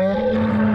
Música